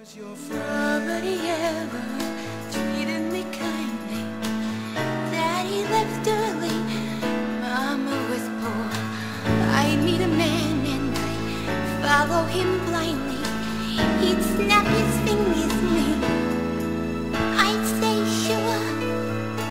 Was your Nobody ever treated me kindly. Daddy left early, Mama was poor. I need a man and I follow him blindly. He'd snap